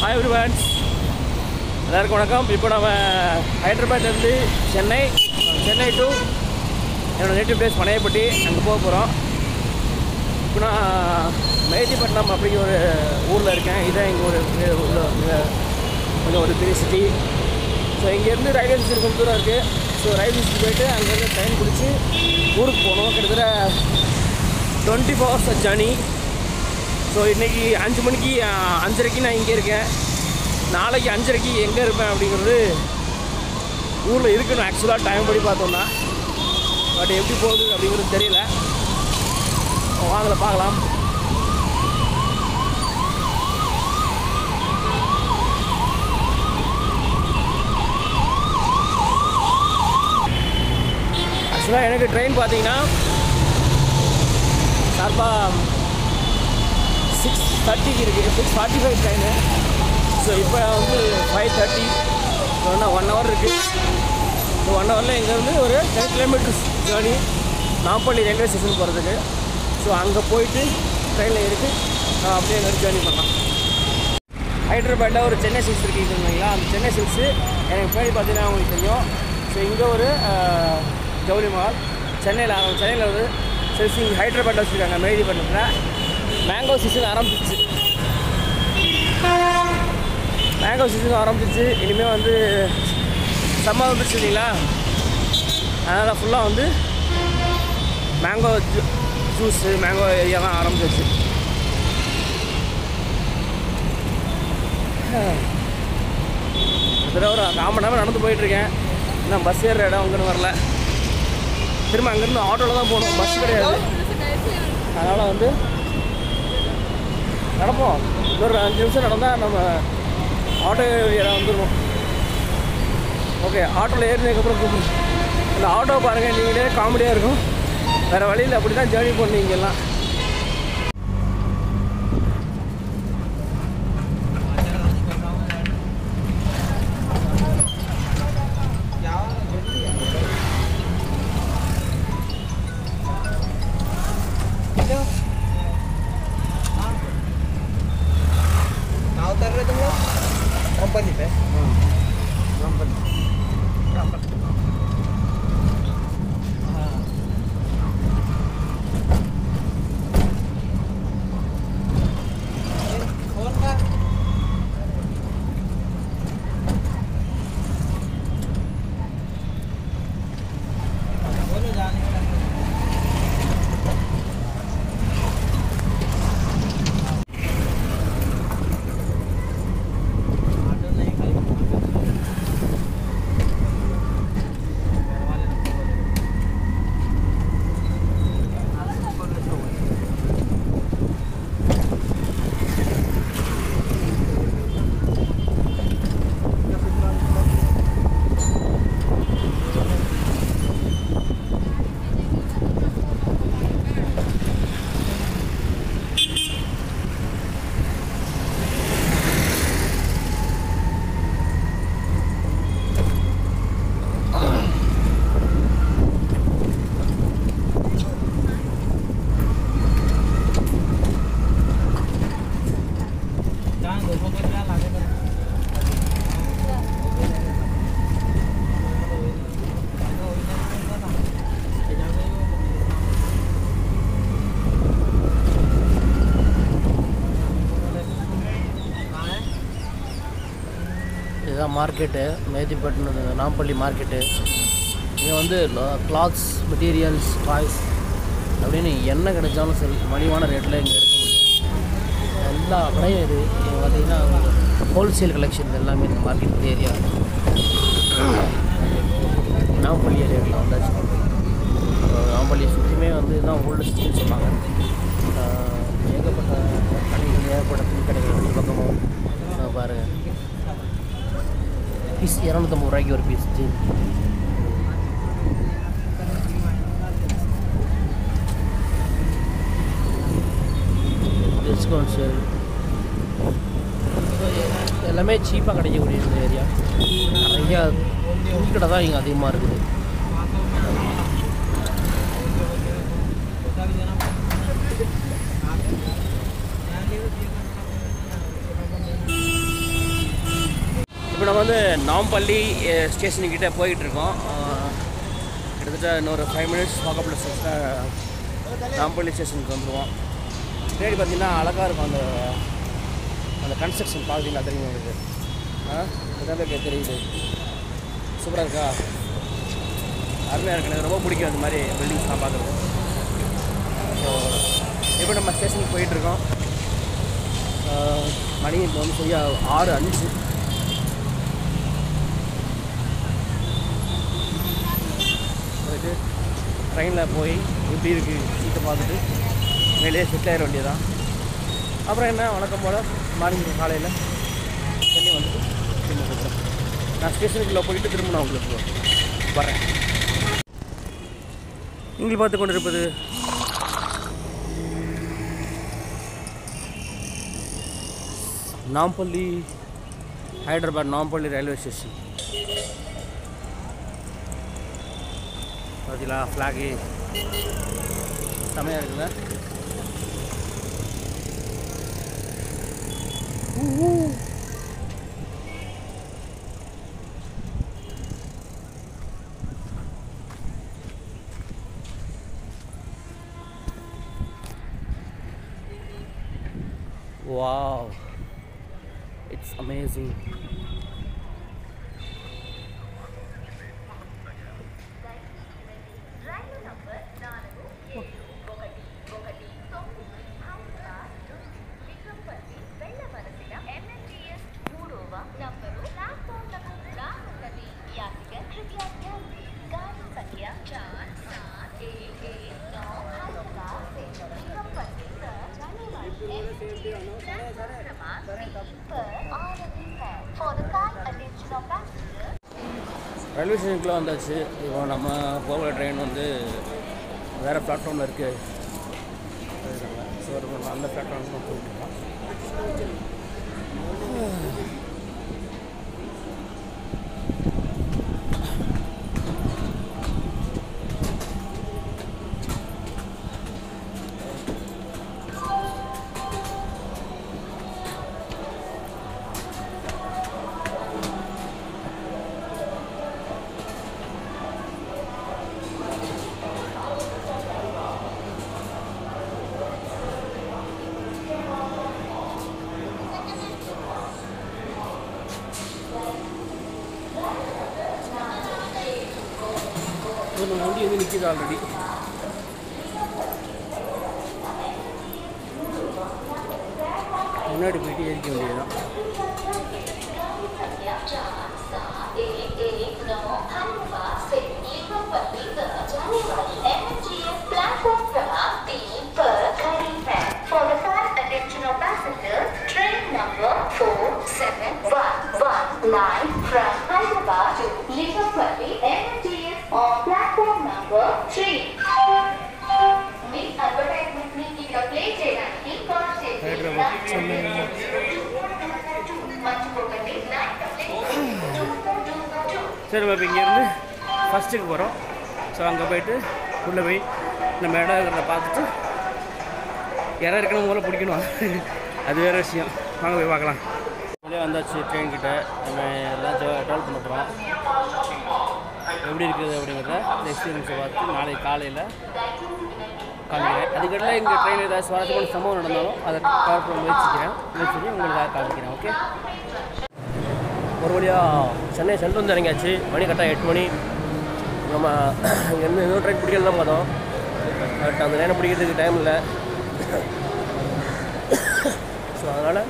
Hi everyone's எல்லாருக்கும் வணக்கம். இப்போ நம்ம ஹைதராபாத்லேருந்து சென்னை சென்னை டு என்னோடய நேட்டிவ் பிளேஸ் மனையப்பட்டி அங்கே போக போகிறோம் இப்போ நான் மேதிப்பட்டினம் அப்படிங்கிற ஒரு ஊரில் இருக்கேன். இதான் எங்கள் ஒரு உள்ள கொஞ்சம் ஒரு பெரிய சிட்டி ஸோ இங்கேருந்து ரயில்வே ஸ்டேஷன் கொஞ்சம் தூரம் இருக்குது ஸோ ரயில்வே ஸ்டேஷன் போயிட்டு அங்கேருந்து ட்ரெயின் பிடிச்சி ஊருக்கு போகணும். கிட்டத்தட்ட twenty four hours journey so இன்றைக்கி அஞ்சு மணிக்கு அஞ்சரைக்கு நான் இங்கே இருக்கேன். நாளைக்கு அஞ்சரைக்கு எங்கே இருப்பேன் அப்படிங்கிறது ஊரில் இருக்கணும் ஆக்சுவலாக டைம் படி பார்த்தோம்னா. பட் எப்படி போகுது அப்படிங்கிறது தெரியல. வாங்கலை பார்க்கலாம். ஆக்சுவலாக எனக்கு ட்ரெயின் பார்த்தீங்கன்னா சார்பாக சிக்ஸ் தேர்ட்டிக்கு இருக்குது six forty five train so இப்போ வந்து ஃபைவ் தேர்ட்டி ஒன்னா ஒன் ஹவர் இருக்குது ஒன் ஹவரில் இங்கேருந்து ஒரு ten kilometres journey Nampally railway station போகிறதுக்கு ஸோ அங்கே போயிட்டு ட்ரெயினில் இருக்குது நான் அப்படியே எங்கே ஜேர்னி பண்ணலாம். ஹைதராபாத்தில் ஒரு சென்னை சில்ஸ் இருக்குது அந்த சென்னை சில்ஸு எனக்கு பேடி பார்த்தீங்கன்னா உங்களுக்கு தெரியும். ஸோ இங்கே ஒரு ஜவுளி மால் சென்னையில் ஆரம் சென்னையில் வந்து சில்க்ஸ் இங்கே ஹைதராபாத்தில் வச்சுருக்காங்க பண்ணத்தில் மேங்கோ சீசன் ஆரம்பிச்சிச்சு. மேங்கோ சீசன் ஆரம்பிச்சிச்சு. இனிமேல் வந்து சம்மர் வந்துச்சு இல்லைங்களா? அதனால் ஃபுல்லாக வந்து மேங்கோ ஜூ ஜூஸு மேங்கோ ஏரியாலாம் ஆரம்பிச்சிச்சு. கிட்டத்தட்ட ஒரு கால் மணி நேரம் நடந்து போயிட்டுருக்கேன் இன்னும் பஸ் ஏறுற இடம் அங்கேன்னு வரல. திரும்ப அங்கேருந்து ஆட்டோவில் தான் போகணும். பஸ் கிடையாது. அதனால் வந்து நடப்போம். இன்னொரு அஞ்சு நிமிஷம் நடந்தால் நம்ம ஆட்டோ இடம் வந்துடுவோம் ஓகே ஆட்டோவில் ஏறினதுக்கப்புறம் கூப்பிடு. இந்த ஆட்டோ பாருங்கள் நீங்களே காமெடியாக இருக்கும். வேறு வழியில் அப்படி தான் ஜேர்னி பண்ணீங்க மார்க்கெட்டு மேதிப்பட்டினம் நாம்பள்ளி மார்க்கெட்டு இங்கே வந்து கிளாத்ஸ் மெட்டீரியல்ஸ் டாய்ஸ் அப்படின்னு என்ன கிடைச்சாலும் சரி மலிவான ரேட்டில் இங்கே எடுக்க முடியும். எல்லா கடையும் இது. இங்கே பார்த்தீங்கன்னா ஹோல்சேல் கலெக்ஷன் எல்லாமே இந்த மார்க்கெட் ஏரியா நாம்பள்ளி ஏரியாவில் வந்தாச்சு. நாம்பள்ளி நாம்பள்ளியை சுற்றியுமே வந்து இதுதான் ஓல்டு சிட்டின்னு சொன்னாங்க. ஏகப்பட்ட கடைகள் ஏகப்பட்ட துணி கடைகள் பக்கமும் பாருங்கள் பீஸ் இரநூத்தம்பது ரூபாய்க்கு ஒரு பீஸ் ஜீன் டிஸ்கவுண்ட் சேல் எல்லாமே சீப்பாக கிடைக்கக்கூடிய இந்த ஏரியா நிறையா துணி கடை தான் இங்கே அதிகமாக இருக்குது நம்ம வந்து நாம்பள்ளி ஸ்டேஷனுக்கிட்ட போயிட்டுருக்கோம். கிட்டத்தட்ட இன்னொரு ஃபைவ் மினிட்ஸ் வாக்கப்பில் ஸ்டேஷன் நாம்பள்ளி ஸ்டேஷனுக்கு வந்துடுவோம் பின்னாடி பார்த்தீங்கன்னா அழகாக இருக்கும் அந்த அந்த கன்ஸ்ட்ரக்ஷன் பார்த்தீங்கன்னா தெரியும் உங்களுக்கு? ஆ இதான் தெரியுது. சூப்பராக இருக்கா? அருமையாக இருக்கு. எனக்கு ரொம்ப பிடிக்கும் அந்த மாதிரி பில்டிங்ஸ்லாம் பார்க்குறது ஸோ இப்போ நம்ம ஸ்டேஷனுக்கு போயிட்டுருக்கோம். மணி இப்போ வந்து சரியாக ஆறு அஞ்சு போயிட்டு ட்ரெயினில் போய் எப்படி இருக்குது சீட்டை பார்த்துட்டு மேலே செட்டில் ஆயிட வேண்டியதான் அப்புறம் என்ன வழக்கம் போல் மார்னிங் காலையில் சென்னை வந்துட்டு திரும்ப போகிறேன் நான் ஸ்டேஷனுக்குள்ளே போயிட்டு திரும்ப நான் உங்களுக்கு வரேன். நீங்கள் பார்த்து கொண்டிருப்பது Nampally Hyderabad Nampally railway station. பார்த்தீங்களா ஃப்ளாகு செமையாக இருக்குல்ல Wow, it's amazing. Railway ஸ்டேஷனுக்குள்ளே வந்தாச்சு. இப்போ நம்ம போகிற ட்ரெயின் வந்து வேறு பிளாட்ஃபார்மில் இருக்குது ஸோ அந்த பிளாட்ஃபார்ம் போயிட்டு போயிட்டுருக்கோம் வண்டி ஆல்ரெடி முன்னாடி போயிட்டு ஏறிக்க வேண்டியதுதான். சொன்னாங்க சரி இப்போ இங்கேருந்து ஃபஸ்ட்டுக்கு போகிறோம் ஸோ அங்கே போயிட்டு உள்ளே போய் நம்ம இடம் இருக்கிறத பார்த்துட்டு யாராக இருக்கணும் மூலம் பிடிக்கணும். அது வேறு விஷயம். வாங்க போய் பார்க்கலாம். வெளியே வந்தாச்சு ட்ரெயின் கிட்ட. நம்ம எல்லாம் ட்ராவல் பண்ண போகிறோம் எப்படி இருக்குது அப்படிங்கிறத இந்த எக்ஸ்பீரியன்ஸை பார்த்து நாளைக்கு காலையில் காமிக்கிறேன் அதுக்கிட்ட எங்கள் ட்ரெயினில் ஏதாவது சுவாரஸ்யமான சம்பவம் நடந்தாலும் அதை கவர் பண்ண முயற்சிக்கிறேன். முயற்சி உங்களுக்காக காமிக்கிறேன் ஓகே ஒரு வழியாக சென்னை சென்ட்ரல் வந்து இறங்கியாச்சு. மணி கரெக்டாக எட்டு மணி. நம்ம இங்கேருந்து இன்னொரு ட்ரெயின் பிடிக்கலாம் தான் பார்த்தோம் பட் அந்த நேரம் பிடிக்கிறதுக்கு டைம் இல்லை. ஸோ அதனால்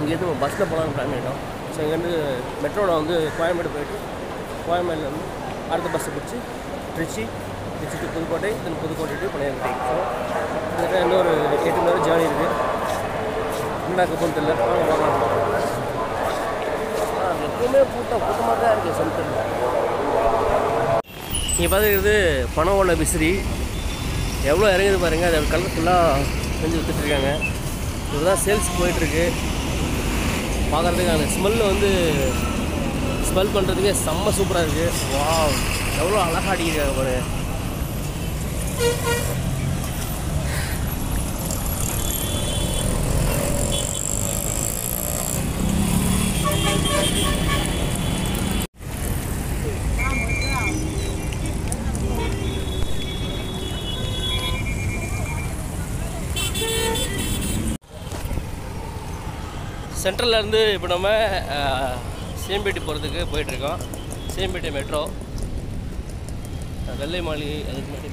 இங்கேருந்து நம்ம பஸ்ஸில் போகலான்னு பிளான் பண்ணிட்டோம். ஸோ இங்கேருந்து மெட்ரோவில் வந்து கோயம்பேடு போயிட்டு கோயம்பேடுலேருந்து அடுத்த பஸ்ஸை பிடிச்சி Trichy Trichy Pudukkottai then Pudukkottai to Panaiyarpatti so கிட்டத்தட்ட இன்னொரு எட்டு மணி நேரம் ஜேர்னி இருக்குது என்ன கப்பம் தெரியல. வாங்க ஆ, எப்பவுமே கூட்டம் கூட்டமாக தான் இருக்குது சென்டரில் நீங்கள் பார்த்துக்கிறது பணம் உள்ள விசிறி எவ்வளோ இறங்குது பாருங்கள் அது கலர்ஃபுல்லாக செஞ்சு விற்றுட்ருக்காங்க இதுதான் சேல்ஸ் போயிட்டுருக்கு. பார்க்குறதுக்கு அந்த ஸ்மெல்லு வந்து ஸ்மெல் பண்ணுறதுக்கே செம்ம சூப்பராக இருக்குது வாவ் எவ்வளோ அழகாக அடிக்கிறாங்க பாரு சென்ட்ரல்ல இருந்து இப்போ நம்ம அஹ், போகிறதுக்கு போயிட்டுருக்கோம். சேம்பேட்டி மெட்ரோ வெள்ளை மாளிகை அதுக்கு முன்னாடி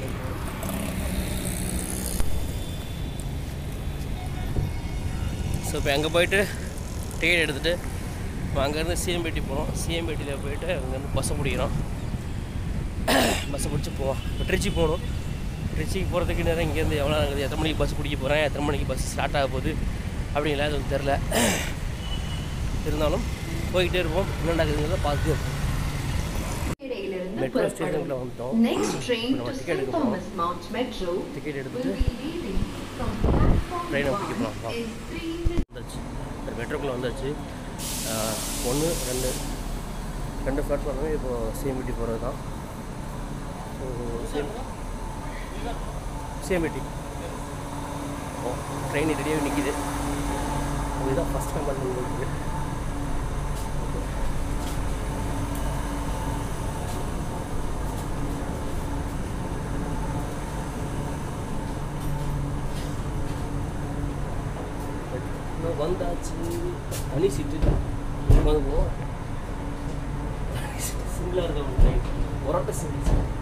இப்போ அங்கே போயிட்டு டிக்கெட் எடுத்துகிட்டு இப்போ அங்கேருந்து சிஎம்பேட்டி போகிறோம் சிஎம்பேட்டியில் போயிட்டு அங்கேருந்து பஸ்ஸை பிடிக்கிறோம். பஸ்ஸை பிடிச்சி போவோம். இப்போ திருச்சி போகணும். திருச்சிக்கு போகிறதுக்கு நேரம் இங்கேருந்து எவ்வளோ ஆகுது? எத்தனை மணிக்கு பஸ் பிடிக்க போகிறேன் எத்தனை மணிக்கு பஸ் ஸ்டார்ட் ஆக போகுது? அப்படிங்களா அது தெரில இருந்தாலும் போய்கிட்டே இருப்போம். என்ன நடக்குதுங்கிறத இடையிலிருந்து மெட்ரோ. ஸ்டேஷனுக்குள்ள வந்துட்டோம். நம்ம டிக்கெட். எடுக்க போகிறோம் டிக்கெட் எடுத்துட்டு அ பிடிக்க one போலாம், வா. in three minutes. வந்தாச்சு ஒரு மெட்ரோக்குள்ளே வந்தாச்சு. ஒன்று ரெண்டு ரெண்டு பிளாட்ஃபார்மே இப்போ சிஎம்பிடி போகிறது தான் so CM CMBT oh train ரெடியாக நிற்கிது இதுதான் ஃபஸ்ட் டைம் இருக்குது இன்னும் வந்தாச்சு. தனி சீட்டு வந்துவோம் சிங்கிளாக இருக்க நைட் ஒரட்ட சிங்கிள்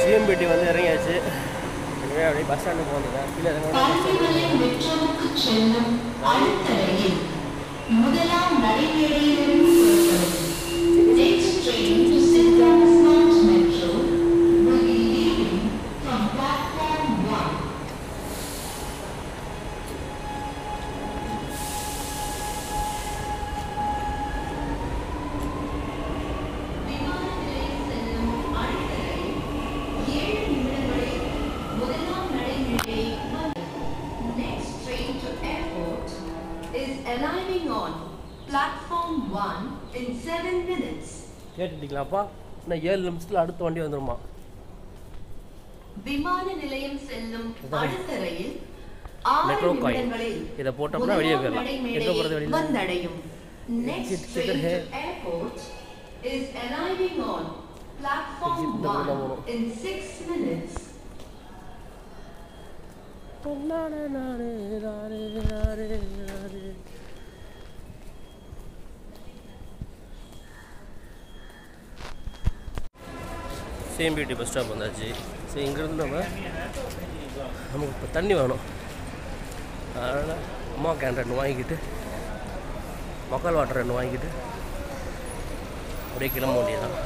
சிஎம்பிடி வந்து இறங்கியாச்சு. இனிமே அப்படியே பஸ் ஸ்டாண்டுக்கு வந்துட்டேன் கீழே இறங்க பஸ் ஸ்டாண்டு மெட்ரோவுக்கு செல்லும் அடுத்த ரயில் முதலாம் நடைமேடையிலிருந்து புறப்படும். Next train கேட்டுட்டீங்களாப்பா? இன்னும் ஏழு நிமிஷத்தில் அடுத்த வண்டி வந்துருமா? விமான நிலையம் செல்லும் அடுத்த ரயில் மெட்ரோ காயின் இதை போட்டோம்னா வெளியே போயிடலாம். எங்கே போகிறது வெளியே வந்தடையும். Next train to airport is CMBT same beauty bus stop வந்தாச்சு. ஸோ இங்கேருந்து நம்ம நமக்கு இப்போ தண்ணி வேணும் அதனால் அம்மா கேன் ரெண்டு வாங்கிக்கிட்டு மக்கள் வாட்டர் ரெண்டு வாங்கிக்கிட்டு அப்படியே கிளம்ப வேண்டியதான்